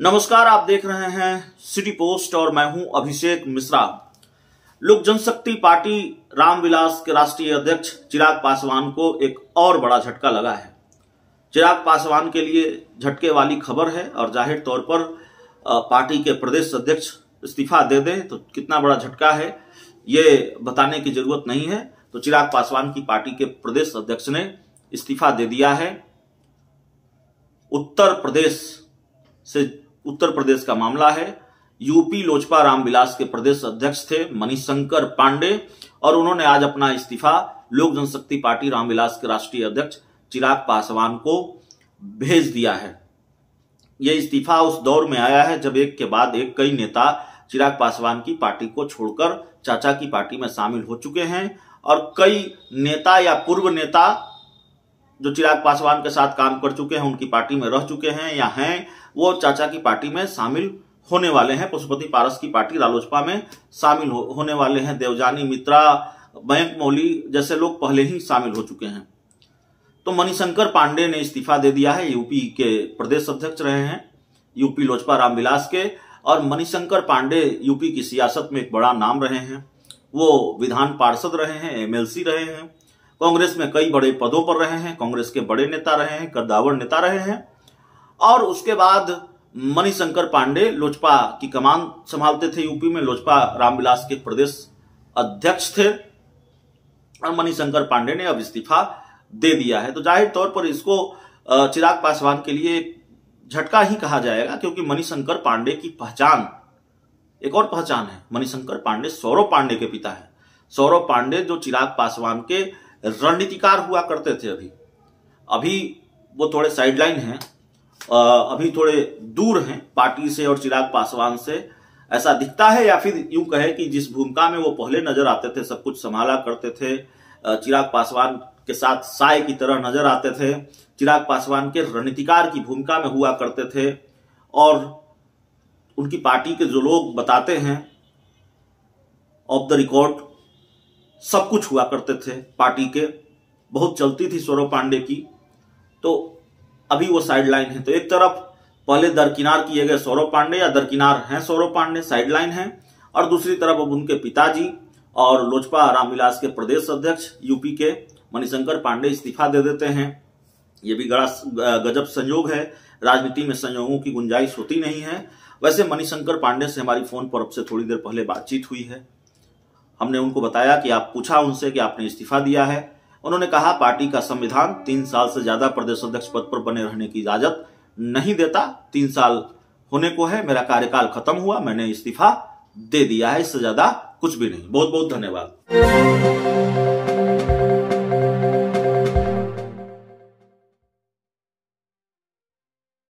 नमस्कार, आप देख रहे हैं सिटी पोस्ट और मैं हूँ अभिषेक मिश्रा। लोक जनशक्ति पार्टी रामविलास के राष्ट्रीय अध्यक्ष चिराग पासवान को एक और बड़ा झटका लगा है। चिराग पासवान के लिए झटके वाली खबर है और ज़ाहिर तौर पर पार्टी के प्रदेश अध्यक्ष इस्तीफा दे दे तो कितना बड़ा झटका है, ये बताने की ज़रूरत नहीं है। तो चिराग पासवान की पार्टी के प्रदेश अध्यक्ष ने इस्तीफा दे दिया है। उत्तर प्रदेश से उत्तर प्रदेश का मामला है। यूपी लोजपा रामविलास के प्रदेश अध्यक्ष थे मणिशंकर पांडे और उन्होंने आज अपना इस्तीफा लोक जनशक्ति पार्टी रामविलास के राष्ट्रीय अध्यक्ष चिराग पासवान को भेज दिया है। यह इस्तीफा उस दौर में आया है जब एक के बाद एक कई नेता चिराग पासवान की पार्टी को छोड़कर चाचा की पार्टी में शामिल हो चुके हैं और कई नेता या पूर्व नेता जो चिराग पासवान के साथ काम कर चुके हैं उनकी पार्टी में रह चुके हैं या हैं वो चाचा की पार्टी में शामिल होने वाले हैं। पशुपति पारस की पार्टी रालोचपा में शामिल हो, होने वाले हैं। देवजानी मित्रा बैंक मौली जैसे लोग पहले ही शामिल हो चुके हैं। तो मणिशंकर पांडे ने इस्तीफा दे दिया है। यूपी के प्रदेश अध्यक्ष रहे हैं यूपी लोजपा रामविलास के और मणिशंकर पांडे यूपी की सियासत में एक बड़ा नाम रहे हैं। वो विधान पार्षद रहे हैं एमएलसी रहे हैं। कांग्रेस में कई बड़े पदों पर रहे हैं, कांग्रेस के बड़े नेता रहे हैं, कद्दावर नेता रहे हैं, और उसके बाद मणिशंकर पांडे लोजपा की कमान संभालते थे, यूपी में लोजपा रामविलास के प्रदेश अध्यक्ष थे, और मणिशंकर पांडे ने अब इस्तीफा दे दिया है। तो ज़ाहिर तौर पर इसको चिराग पासवान के लिए झटका ही कहा जाएगा, क्योंकि मणिशंकर पांडे की पहचान, एक और पहचान है, मणिशंकर पांडे सौरभ पांडे के पिता है। सौरव पांडे जो चिराग पासवान के रणनीतिकार हुआ करते थे अभी। अभी वो थोड़े साइडलाइन हैं अभी थोड़े दूर हैं पार्टी से और चिराग पासवान से। ऐसा दिखता है या फिर यूँ कहे कि जिस भूमिका में वो पहले नज़र आते थे, सब कुछ संभाला करते थे चिराग पासवान के साथ साय की तरह नज़र आते थे, चिराग पासवान के रणनीतिकार की भूमिका में हुआ करते थे और उनकी पार्टी के जो लोग बताते हैं ऑफ़ द रिकॉर्ड सब कुछ हुआ करते थे पार्टी के, बहुत चलती थी सौरभ पांडे की। तो अभी वो साइडलाइन है। तो एक तरफ़ पहले दरकिनार किए गए सौरभ पांडे या दरकिनार हैं सौरभ पांडे साइडलाइन है, और दूसरी तरफ़ अब उनके पिताजी और लोजपा रामविलास के प्रदेश अध्यक्ष यूपी के मणिशंकर पांडे इस्तीफा दे देते हैं। ये भी बड़ा गजब संयोग है। राजनीति में संयोगों की गुंजाइश होती नहीं है। वैसे मणिशंकर पांडे से हमारी फ़ोन पर अब से थोड़ी देर पहले बातचीत हुई है। हमने उनको बताया कि आप पूछा उनसे कि आपने इस्तीफा दिया है। उन्होंने कहा, पार्टी का संविधान तीन साल से ज़्यादा प्रदेश अध्यक्ष पद पर बने रहने की इजाज़त नहीं देता। तीन साल होने को है, मेरा कार्यकाल खत्म हुआ, मैंने इस्तीफा दे दिया है, इससे ज़्यादा कुछ भी नहीं। बहुत बहुत धन्यवाद।